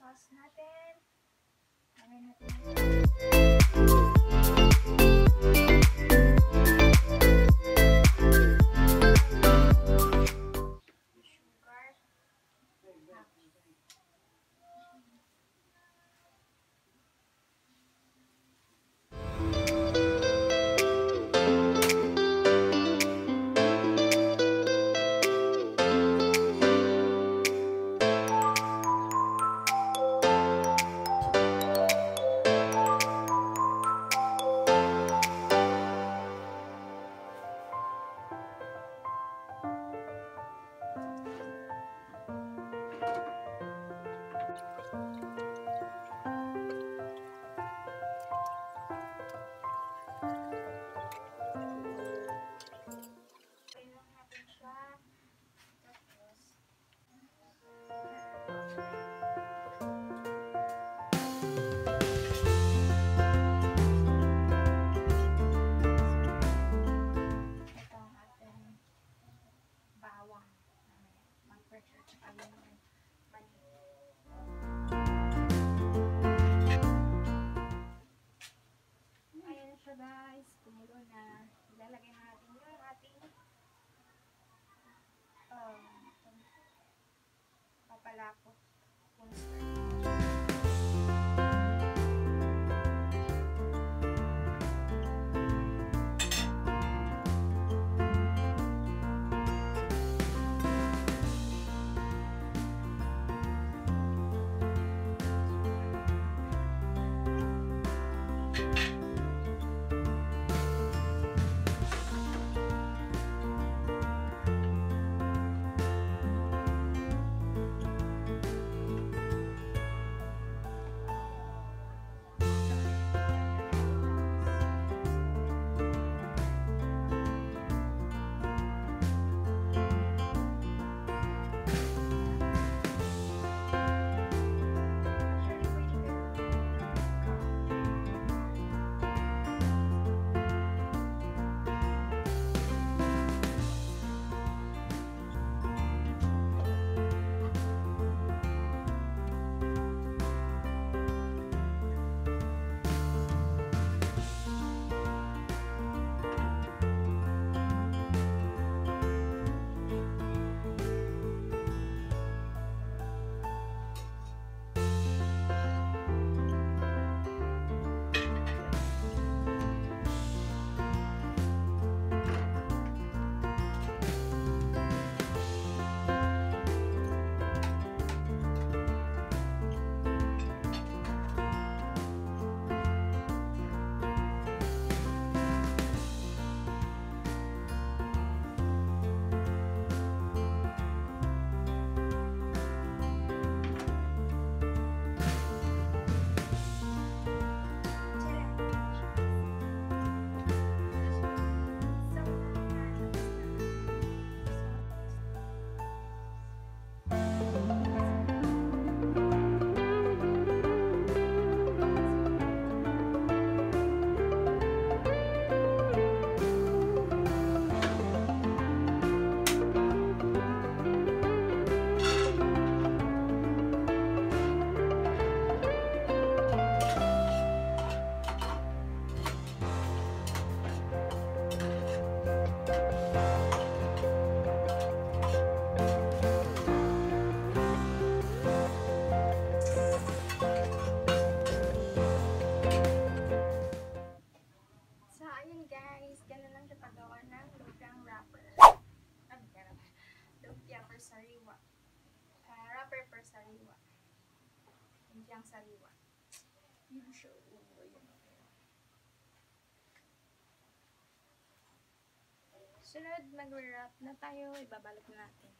sauce natin. Lagay natin. Sunod, mag-wrap na tayo. Ibabalot na natin.